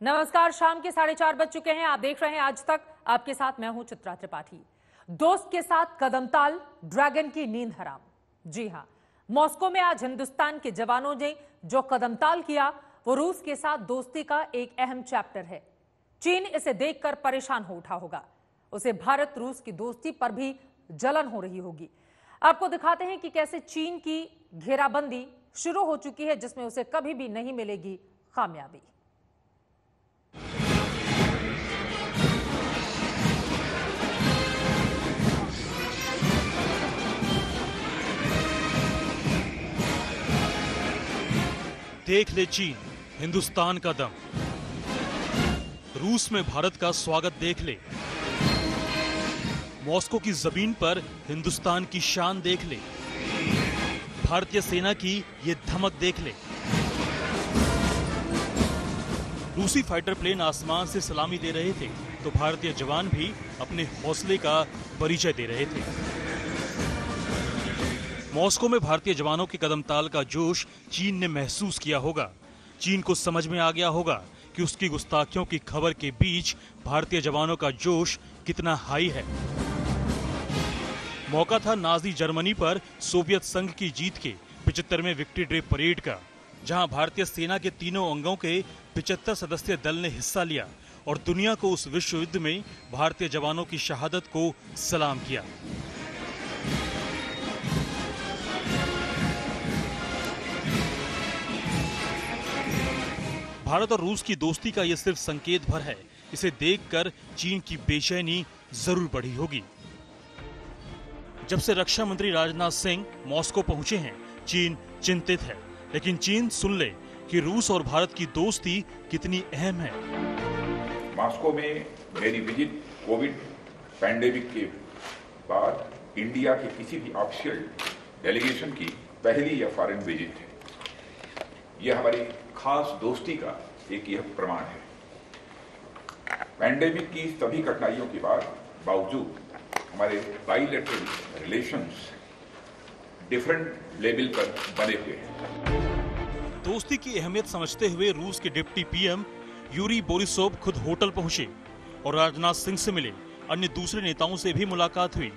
नमस्कार, शाम के साढ़े चार बज चुके हैं। आप देख रहे हैं आज तक आपके साथ मैं हूँ चित्रा त्रिपाठी। दोस्त के साथ कदमताल ड्रैगन की नींद हराम। जी हाँ, मॉस्को में आज हिंदुस्तान के जवानों ने जो कदमताल किया, वो रूस के साथ दोस्ती का एक अहम चैप्टर है। चीन इसे देखकर परेशान हो उठा होगा। उसे भारत रूस की दोस्ती पर भी जलन हो रही होगी। आपको दिखाते हैं कि कैसे चीन की घेराबंदी शुरू हो चुकी है, जिसमें उसे कभी भी नहीं मिलेगी कामयाबी। देख ले चीन, हिंदुस्तान का दम। रूस में भारत का स्वागत देख ले। मॉस्को की ज़मीन पर हिंदुस्तान की शान देख ले। भारतीय सेना की ये धमक देख ले। रूसी फाइटर प्लेन आसमान से सलामी दे रहे थे तो भारतीय जवान भी अपने हौसले का परिचय दे रहे थे। मॉस्को में भारतीय जवानों के कदमताल का जोश चीन ने महसूस किया होगा। चीन को समझ में आ गया होगा कि उसकी गुस्ताखियों की खबर के बीच भारतीय जवानों का जोश कितना हाई है। मौका था नाजी जर्मनी पर सोवियत संघ की जीत के पिचहत्तरवें विक्ट्री डे परेड का, जहाँ भारतीय सेना के तीनों अंगों के पिचहत्तर सदस्यीय दल ने हिस्सा लिया और दुनिया को उस विश्व युद्ध में भारतीय जवानों की शहादत को सलाम किया। भारत और रूस की दोस्ती का यह सिर्फ़ संकेत भर है। इसे देखकर चीन की बेचैनी ज़रूर बढ़ी होगी। जब से रक्षा मंत्री राजनाथ सिंह मॉस्को पहुँचे हैं, चीन चिंतित है। लेकिन चीन सुन ले कि रूस और भारत की दोस्ती कितनी अहम है। मॉस्को में मेरी विज़िट कोविड पैंडेमिक के बाद इंडिया के किसी भी ऑफिशियल डेलीगेशन की पहली या फॉरेन विज़िट है। यह हमारी खास दोस्ती का एक यह प्रमाण है। पैंडेमिक की सभी कठिनाइयों के बाद बावजूद हमारे बाइलेटरल रिलेशंस डिफरेंट लेवल पर बने हुए हैं। दोस्ती की अहमियत समझते हुए रूस के डिप्टी पीएम यूरी बोरिसोव खुद होटल पहुँचे और राजनाथ सिंह से मिले। अन्य दूसरे नेताओं से भी मुलाकात हुई,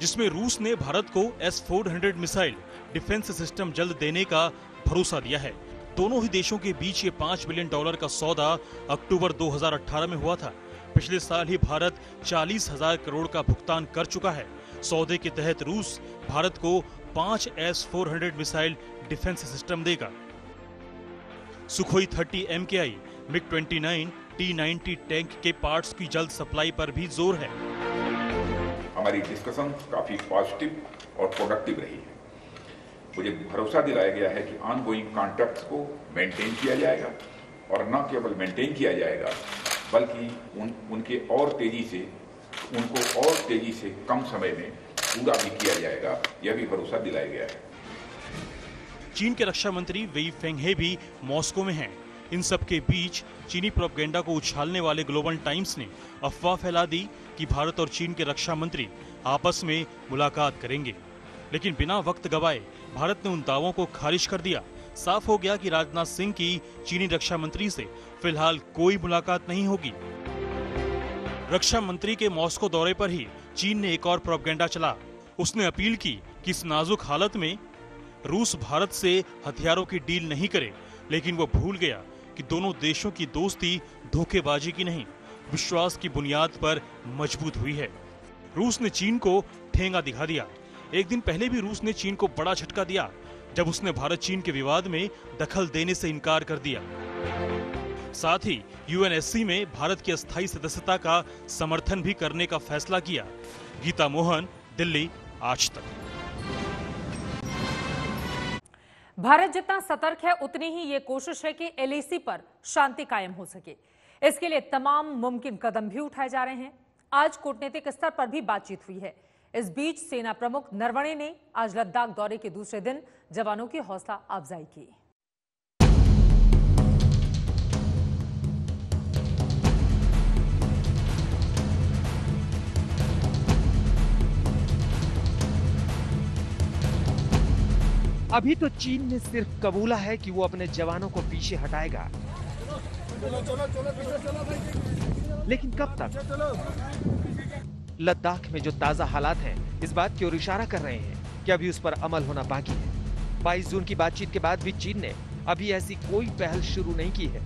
जिसमें रूस ने भारत को S four hundred missile defence system जल्द देने का भरोसा दिया है। दोनों ही देशों के बीच ये पाँच बिलियन डॉलर का सौदा अक्टूबर 2018 में हुआ था। पिछले साल ही भारत चालीस हज़ार करोड़ का भुगतान कर चुका है। सौदे के तहत रूस भारत को पाँच S four missile defence system देगा। Sukhoi thirty M K I, MiG twenty nine, T ninety tank के पार्ट्स की जल्द सप्लाई पर भी ज़ोर है। हमारी डिस्कशन काफ़ी पॉजिटिव और प्रोडक्टिव रही है। मुझे भरोसा दिलाया गया है कि ऑन गोइंग कॉन्ट्रैक्ट को मेंटेन किया जाएगा और न केवल मेंटेन किया जाएगा, बल्कि उन, उनके और तेज़ी से, उनको और तेज़ी से कम समय में पूरा भी किया जाएगा। यह भी भरोसा दिलाया गया है। चीन के रक्षा मंत्री वेई फेंगहे भी मॉस्को में हैं। इन सब के बीच चीनी प्रोपगेंडा को उछालने वाले ग्लोबल टाइम्स ने अफवाह फैला दी कि भारत और चीन के रक्षा मंत्री आपस में मुलाकात करेंगे। लेकिन बिना वक्त गवाए भारत ने उन दावों को खारिज कर दिया। साफ़ हो गया कि राजनाथ सिंह की चीनी रक्षा मंत्री से फ़िलहाल कोई मुलाकात नहीं होगी। रक्षा मंत्री के मॉस्को दौरे पर ही चीन ने एक और प्रोपगेंडा चला। उसने अपील की कि इस नाजुक हालत में रूस भारत से हथियारों की डील नहीं करे, लेकिन वो भूल गया कि दोनों देशों की दोस्ती धोखेबाजी की नहीं, विश्वास की बुनियाद पर मज़बूत हुई है। रूस ने चीन को ठेंगा दिखा दिया। एक दिन पहले भी रूस ने चीन को बड़ा झटका दिया, जब उसने भारत चीन के विवाद में दखल देने से इनकार कर दिया। साथ ही, यूएनएससी में भारत की अस्थायी सदस्यता का समर्थन भी करने का फैसला किया। गीता मोहन, दिल्ली, आज तक। भारत जितना सतर्क है, उतनी ही ये कोशिश है कि एलएसी पर शांति कायम हो सके। इसके लिए तमाम मुमकिन कदम भी उठाए जा रहे हैं। आज कूटनीतिक स्तर पर भी बातचीत हुई है। इस बीच सेना प्रमुख नरवणे ने आज लद्दाख दौरे के दूसरे दिन जवानों की हौसला अफजाई की। अभी तो चीन ने सिर्फ़ कबूला है कि वो अपने जवानों को पीछे हटाएगा। लेकिन कब तक? लद्दाख में जो ताज़ा हालात हैं, इस बात की ओर इशारा कर रहे हैं कि अभी उस पर अमल होना बाकी है। 22 जून की बातचीत के बाद भी चीन ने अभी ऐसी कोई पहल शुरू नहीं की है।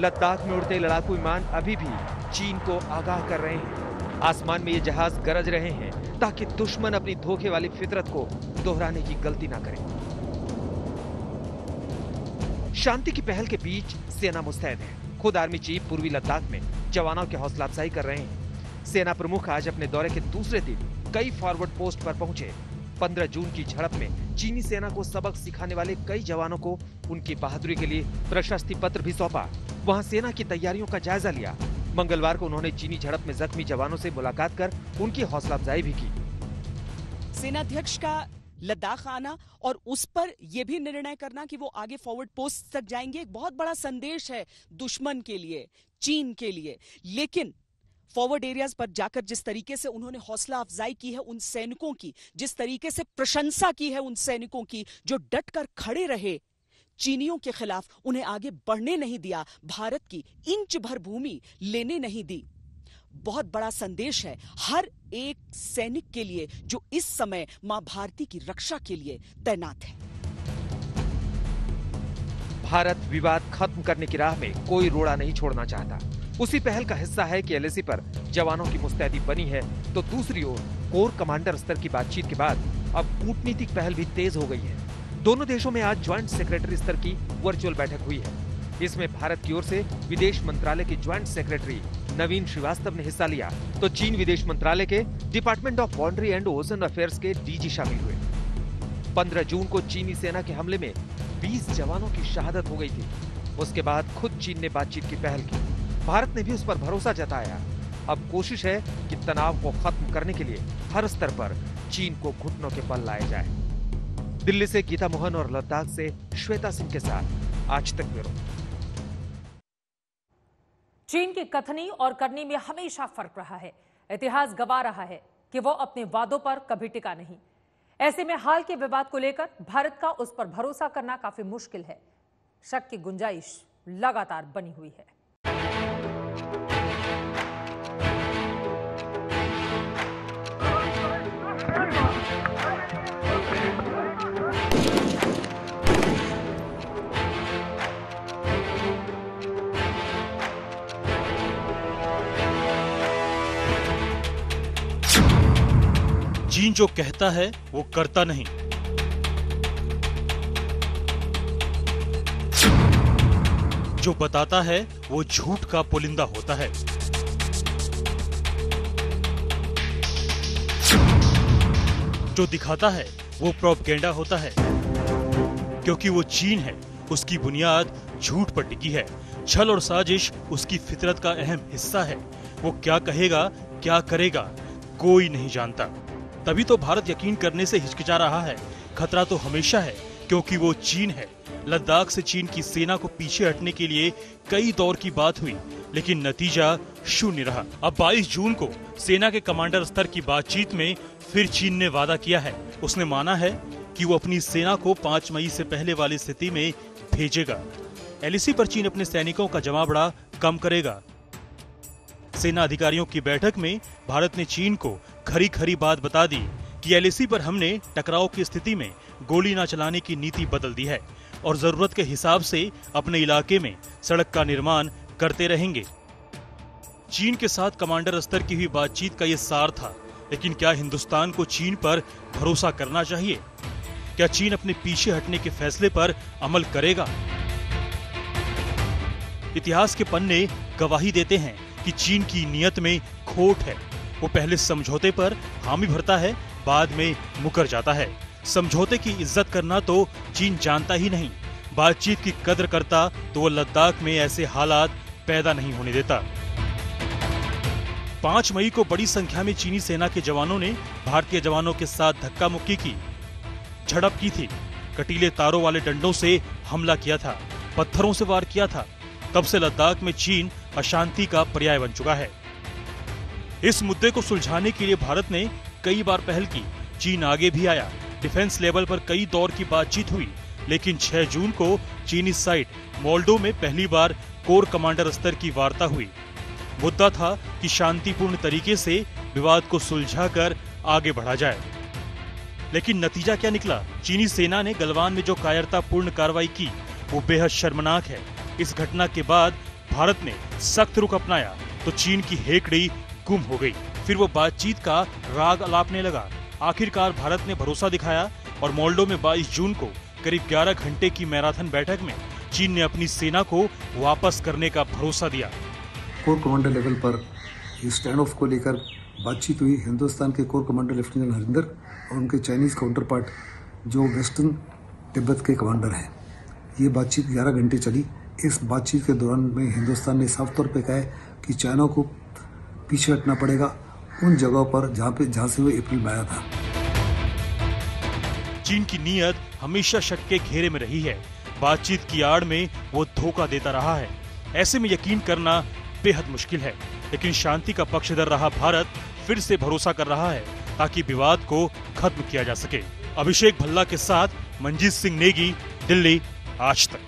लद्दाख में उड़ते लड़ाकू विमान अभी भी चीन को आगाह कर रहे हैं। आसमान में ये जहाज़ गरज रहे हैं ताकि दुश्मन अपनी धोखे वाली फितरत को दोहराने की गलती ना करे। शांति की पहल के बीच सेना मुस्तैद है। खुद आर्मी चीफ पूर्वी लद्दाख में जवानों की हौसला अफजाई कर रहे हैं। सेना प्रमुख आज अपने दौरे के दूसरे दिन कई फॉरवर्ड पोस्ट पर पहुँचे। 15 जून की झड़प में चीनी सेना को सबक सिखाने वाले कई जवानों को उनकी बहादुरी के लिए प्रशस्ति पत्र भी सौंपा। वहाँ सेना की तैयारियों का जायजा लिया। मंगलवार को उन्होंने चीनी झड़प में जख्मी जवानों से मुलाकात कर उनकी हौसला अफजाई भी की। सेनाध्यक्ष का लद्दाख आना और उस पर यह भी निर्णय करना कि वो आगे फॉरवर्ड पोस्ट तक जाएँगे। एक बहुत बड़ा संदेश है दुश्मन के लिए, चीन के लिए। लेकिन फॉरवर्ड एरियाज़ पर जाकर जिस तरीके से उन्होंने हौसला अफजाई की है उन सैनिकों की, जिस तरीके से प्रशंसा की है उन सैनिकों की, जो डट कर खड़े रहे, चीनियों के खिलाफ उन्हें आगे बढ़ने नहीं दिया, भारत की इंच भर भूमि लेने नहीं दी। बहुत बड़ा संदेश है हर एक सैनिक के लिए जो इस समय माँ भारती की रक्षा के लिए तैनात है। भारत विवाद खत्म करने की राह में कोई रोड़ा नहीं छोड़ना चाहता। उसी पहल का हिस्सा है कि एलएसी पर जवानों की मुस्तैदी बनी है तो दूसरी ओर कोर कमांडर स्तर की बातचीत के बाद अब कूटनीतिक पहल भी तेज हो गई है। दोनों देशों में आज ज्वाइंट सेक्रेटरी स्तर की वर्चुअल बैठक हुई है। इसमें भारत की ओर से विदेश मंत्रालय के ज्वाइंट सेक्रेटरी नवीन श्रीवास्तव ने हिस्सा लिया। तो चीन विदेश मंत्रालय के department of boundary and ocean affairs के डीजी शामिल हुए। 15 जून को चीनी सेना के हमले में 20 जवानों की शहादत हो गई थी। उसके बाद खुद चीन ने बातचीत की पहल की। भारत ने भी उस पर भरोसा जताया। अब कोशिश है कि तनाव को खत्म करने के लिए हर स्तर पर चीन को घुटनों के बल लाया जाए। दिल्ली से गीता मोहन और लद्दाख से श्वेता सिंह के साथ आज तक ब्यूरो। चीन की कथनी और करनी में हमेशा फ़र्क रहा है। इतिहास गवा रहा है कि वो अपने वादों पर कभी टिका नहीं। ऐसे में हाल के विवाद को लेकर भारत का उस पर भरोसा करना काफ़ी मुश्किल है। शक की गुंजाइश लगातार बनी हुई है। चीन जो कहता है, वो करता नहीं। जो बताता है, वो झूठ का पुलिंदा होता है। जो दिखाता है, वो प्रोपगेंडा होता है। क्योंकि वो चीन है, उसकी बुनियाद झूठ पर टिकी है। छल और साजिश उसकी फितरत का अहम हिस्सा है। वो क्या कहेगा, क्या करेगा, कोई नहीं जानता। तभी तो भारत यकीन करने से हिचकिचा रहा है। खतरा तो हमेशा है, क्योंकि वो चीन है। लद्दाख से चीन की सेना को पीछे हटने के लिए कई दौर की बात हुई, लेकिन नतीजा शून्य रहा। अब 22 जून को सेना के कमांडर स्तर की बातचीत में फिर चीन ने वादा किया है। उसने माना है कि वो अपनी सेना को 5 मई से पहले वाली स्थिति में भेजेगा। एलएसी पर चीन अपने सैनिकों का जमावड़ा कम करेगा। सेना अधिकारियों की बैठक में भारत ने चीन को खरी खरी बात बता दी कि एलएसी पर हमने टकराव की स्थिति में गोली न चलाने की नीति बदल दी है और ज़रूरत के हिसाब से अपने इलाके में सड़क का निर्माण करते रहेंगे। चीन के साथ कमांडर स्तर की हुई बातचीत का ये सार था, लेकिन क्या हिंदुस्तान को चीन पर भरोसा करना चाहिए? क्या चीन अपने पीछे हटने के फैसले पर अमल करेगा? इतिहास के पन्ने गवाही देते हैं कि चीन की नीयत में खोट है। वो पहले समझौते पर हामी भरता है, बाद में मुकर जाता है। समझौते की इज़्ज़त करना तो चीन जानता ही नहीं। बातचीत की कदर करता तो वो लद्दाख में ऐसे हालात पैदा नहीं होने देता। पाँच मई को बड़ी संख्या में चीनी सेना के जवानों ने भारतीय जवानों के साथ धक्का मुक्की की। झड़प की थी। कटीले तारों वाले डंडों से हमला किया था, पत्थरों से वार किया था। तब से लद्दाख में चीन अशांति का पर्याय बन चुका है। इस मुद्दे को सुलझाने के लिए भारत ने कई बार पहल की। चीन आगे भी आया। डिफेंस लेवल पर कई दौर की बातचीत हुई, लेकिन 6 जून को चीनी साइट मोल्डो में पहली बार कोर कमांडर स्तर की वार्ता हुई। मुद्दा था कि शांतिपूर्ण तरीके से विवाद को सुलझाकर आगे बढ़ा जाए। लेकिन नतीजा क्या निकला? चीनी सेना ने गलवान में जो कायरतापूर्ण कार्रवाई की, वो बेहद शर्मनाक है। इस घटना के बाद भारत ने सख्त रुख अपनाया तो चीन की हेकड़ी गुम हो गई। फिर वो बातचीत का राग अलापने लगा। आखिरकार भारत ने भरोसा दिखाया और मोल्डो में 22 जून को करीब 11 घंटे की मैराथन बैठक में चीन ने अपनी सेना को वापस करने का भरोसा दिया। कोर कमांडर लेवल पर स्टैंड ऑफ़ को लेकर बातचीत हुई। हिंदुस्तान के कोर कमांडर लेफ्टिनेंट हरिंदर और उनके चाइनीज़ काउंटर पार्ट जो वेस्टर्न तिब्बत के कमांडर हैं। ये बातचीत 11 घंटे चली। इस बातचीत के दौरान में हिंदुस्तान ने साफ़ तौर पर कहा कि चाइना को पीछे हटना पड़ेगा उन जगहों पर जहाँ पे जहाँ से वो अप्रैल में आया था। चीन की नीयत हमेशा शक के घेरे में रही है। बातचीत की आड़ में वो धोखा देता रहा है। ऐसे में यकीन करना बेहद मुश्किल है। लेकिन शांति का पक्षधर रहा भारत फिर से भरोसा कर रहा है ताकि विवाद को खत्म किया जा सके। अभिषेक भल्ला के साथ मंजीत सिंह नेगी, दिल्ली, आज तक।